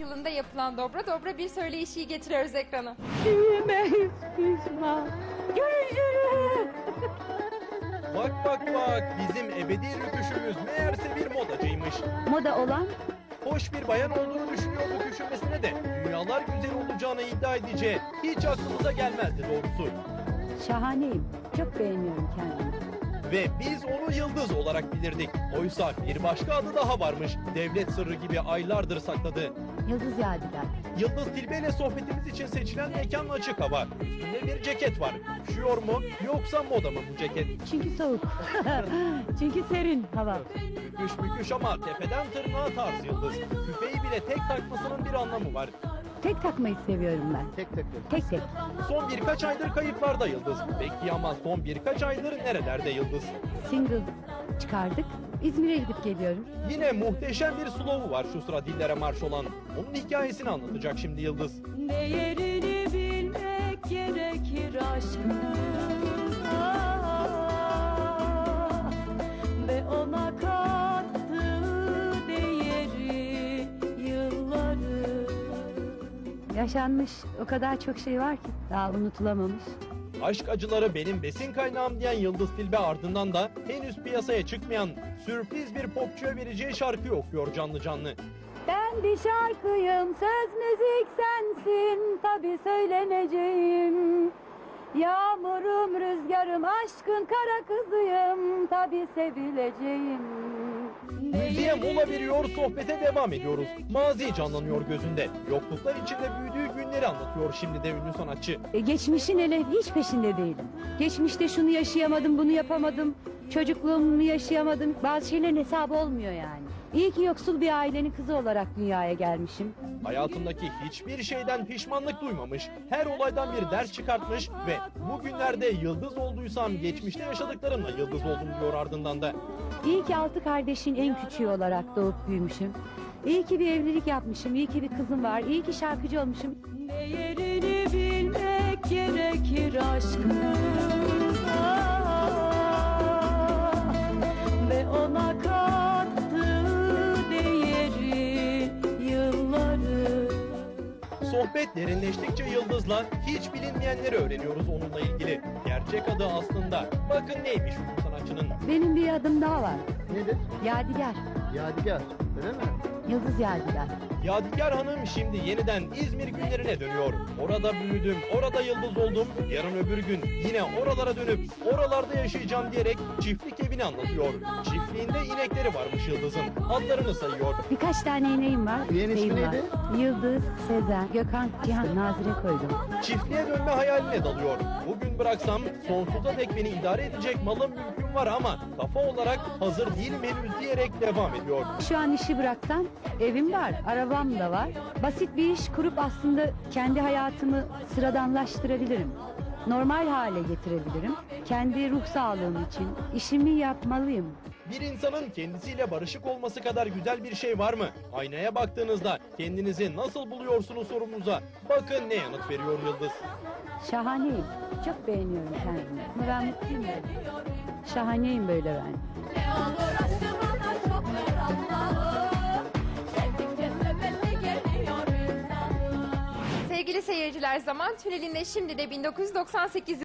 yılında yapılan Dobra Dobra bir söyleyişi getiriyoruz ekrana. Büyümeyiz pişman. Görüşürüz. Bak bak bak bizim ebedi rüküşümüz meğerse bir modacıymış. Moda olan Hoş bir bayan olduğunu düşünüyorduk düşünmesine de dünyalar güzel olacağını iddia edeceği hiç aklımıza gelmezdi doğrusu. şahaneyim. Çok beğeniyorum kendimi. Ve biz onu yıldız olarak bilirdik. Oysa bir başka adı daha varmış. Devlet sırrı gibi aylardır sakladı. Yıldız Yadigar. Yıldız Tilbe ile sohbetimiz için seçilen mekan açık hava. Üstünde bir ceket var. Üşüyor mu yoksa moda mı bu ceket? Çünkü soğuk. Çünkü serin hava. Büküş büküş ama tepeden tırnağa tarz yıldız. Küpeyi bile tek takmasının bir anlamı var. Tek takmayı seviyorum ben. Tek tek Tek tek. Son birkaç aydır kayıplarda Yıldız. Peki ama son birkaç aydır nerelerde Yıldız? Single çıkardık. İzmir'e gidip geliyorum. Yine muhteşem bir slow'u var şu sıra dillere marş olan. Onun hikayesini anlatacak şimdi Yıldız. Değerini bilmek gerekir aşkın Ah, Ve ona kattığı Yaşanmış o kadar çok şey var ki daha unutulamamış. Aşk acıları benim besin kaynağım diyen Yıldız Tilbe ardından da henüz piyasaya çıkmayan sürpriz bir popçuya vereceği şarkıyı okuyor canlı canlı. Ben bir şarkıyım, söz müzik sensin, tabi söyleneceğim. Yağmurum, rüzgarım, aşkın kara kızıyım, tabi sevileceğim. Müziğe mola veriyor, sohbete devam ediyoruz. Mazi canlanıyor gözünde. Yokluklar içinde büyüdüğü günleri anlatıyor şimdi de ünlü sanatçı. E, geçmişin hele hiç peşinde değilim. Geçmişte şunu yaşayamadım, bunu yapamadım. Çocukluğumu yaşayamadım. Bazı şeylerin hesabı olmuyor yani. İyi ki yoksul bir ailenin kızı olarak dünyaya gelmişim. Hayatındaki hiçbir şeyden pişmanlık duymamış, her olaydan bir ders çıkartmış ve bugünlerde yıldız olduysam geçmişte yaşadıklarımla yıldız oldum diyor ardından da. İyi ki altı kardeşin en küçüğü olarak doğup büyümüşüm. İyi ki bir evlilik yapmışım, iyi ki bir kızım var, iyi ki şarkıcı olmuşum. Değerini bilmek gerekir aşkın Sohbet derinleştikçe Yıldız'la hiç bilinmeyenleri öğreniyoruz onunla ilgili. Gerçek adı aslında bakın neymiş ünlü sanatçının. Benim bir adım daha var. Nedir? Yadigar. Yadigar. Öyle mi? Yıldız Yadigar. Yadigar Hanım şimdi yeniden İzmir günlerine dönüyor. Orada büyüdüm, orada yıldız oldum. Yarın öbür gün yine oralara dönüp oralarda yaşayacağım diyerek çiftlik evini anlatıyor. Çiftliğinde inekleri varmış Yıldız'ın. Adlarını sayıyor. Birkaç tane ineğim var. İneğin ismi neydi? Yıldız, Sezen, Gökhan, Cihan, Nazire koydum. Çiftliğe dönme hayaline dalıyor. Bugün bıraksam sonsuza dek beni idare edecek malım var ama kafa olarak hazır değilim henüz diyerek devam ediyor. Şu an işi bıraksam evim var, arabam da var. Basit bir iş kurup aslında kendi hayatımı sıradanlaştırabilirim. Normal hale getirebilirim. Kendi ruh sağlığım için işimi yapmalıyım. Bir insanın kendisiyle barışık olması kadar güzel bir şey var mı? Aynaya baktığınızda kendinizi nasıl buluyorsunuz sorumuza bakın ne yanıt veriyor Yıldız. Şahaneyim. Çok beğeniyorum kendimi. Ben mutluyum böyle. Şahaneyim böyle ben. Sevgili seyirciler zaman tünelinde şimdi de 1998